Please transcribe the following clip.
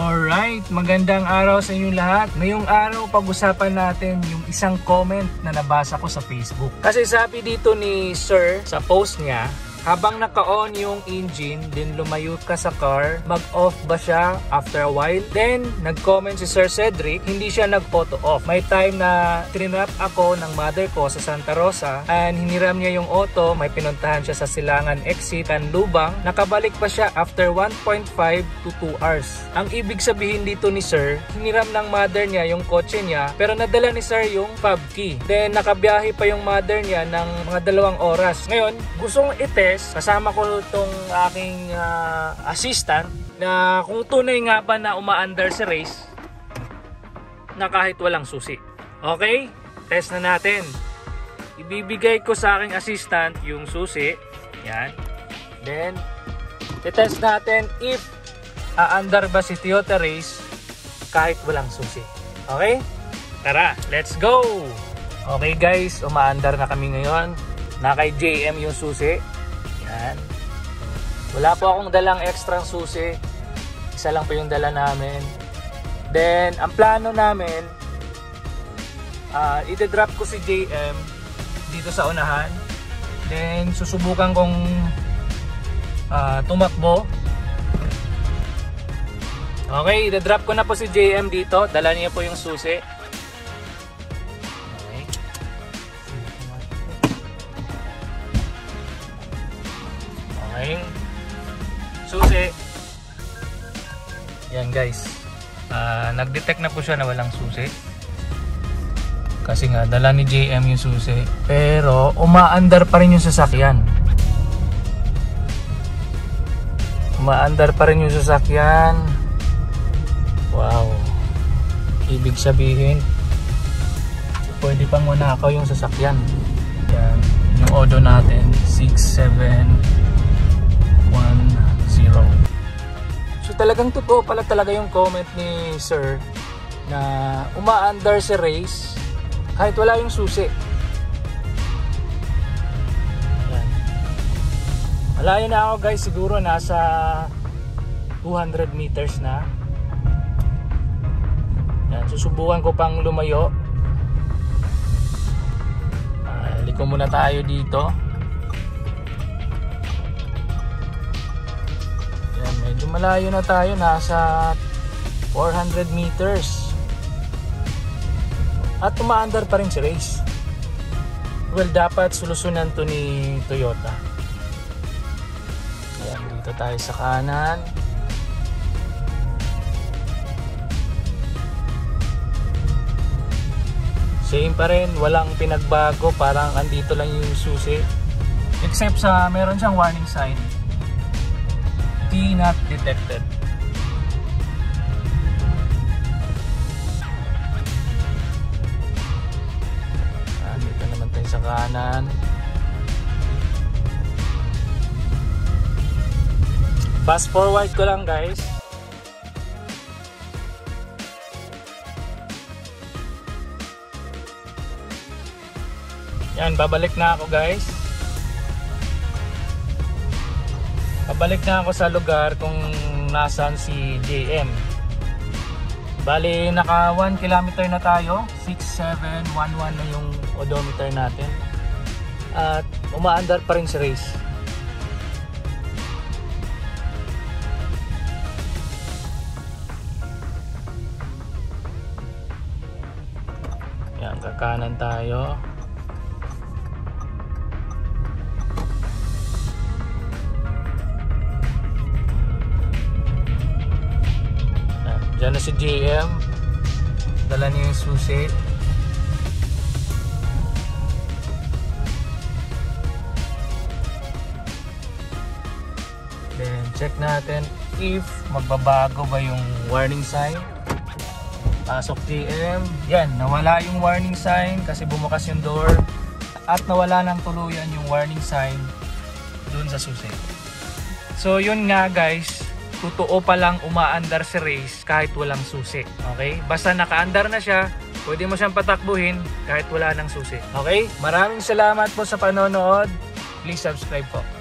Alright, magandang araw sa inyo lahat. Ngayong araw pag-usapan natin yung isang comment na nabasa ko sa Facebook. Kasi sabi dito ni Sir sa post niya, habang naka-on yung engine, then lumayo ka sa car, mag-off ba siya after a while? Then, nag-comment si Sir Cedric, hindi siya nag-auto off. May time na trinap ako ng mother ko sa Santa Rosa and hiniram niya yung auto, may pinuntahan siya sa Silangan exit and Lubang. Nakabalik pa siya after 1.5 to 2 hours. Ang ibig sabihin dito ni Sir, hiniram ng mother niya yung kotse niya, pero nadala ni Sir yung fob key. Then, nakabiyahe pa yung mother niya ng mga dalawang oras. Ngayon, gustong itest kasama ko itong aking uh, assistant na kung tunay nga ba na umaandar sa race na kahit walang susi. Okay? Test na natin. Ibibigay ko sa aking assistant yung susi. Yan. Then, test natin if aandar ba si Toyota Race kahit walang susi. Okay? Tara, let's go! Okay guys, umaandar na kami ngayon. Na kay JM yung susi. Yan. Wala po akong dalang extra susi. Isa lang po yung dala namin. Then, ang plano namin, uh, ide-drop ko si JM dito sa unahan. Then, susubukan kong uh, tumakbo. Okay, ide-drop ko na po si JM dito. Dala niya po yung susi. Aking susi. Yan guys. Uh, nag-detect na po siya na walang susi. Kasi nga, dala ni JM yung susi. Pero, umaandar pa rin yung sasakyan. Umaandar pa rin yung sasakyan. Wow. Ibig sabihin, pwede pang manakaw yung sasakyan. Yan. Yung odo natin, 6, 7, 1-0 So talagang totoo pala talaga yung comment ni sir na umaandar si race kahit wala yung susi. Yan. Malayo na ako guys. Siguro nasa 200 meters na. Yan, susubukan ko pang lumayo. Uh, liko muna tayo dito malayo na tayo nasa 400 meters. At umaandar pa rin si race well dapat solusunan to ni Toyota. Ayan dito tayo sa kanan. Same pa rin walang pinagbago parang andito lang yung susi. Except sa meron siyang warning sign Key not detected. Ah, dito naman tayo sa kanan. Fast forward ko lang guys. Yan, babalik na ako guys. Pabalik na ako sa lugar kung nasan si JM. Bali, naka 1 kilometer na tayo. 6711 na yung odometer natin. At umaandar pa rin si race. Yan, kakanan tayo. Diyan na si JM. Dala niya yung susi. Then check natin if magbabago ba yung warning sign. Pasok JM. Yan, nawala yung warning sign kasi bumukas yung door. At nawala ng tuluyan yung warning sign dun sa susi. So yun nga guys, totoo palang umaandar si race kahit walang susi. Okay? Basta nakaandar na siya, pwede mo siyang patakbuhin kahit wala ng susi. Okay? Maraming salamat po sa panonood. Please subscribe po.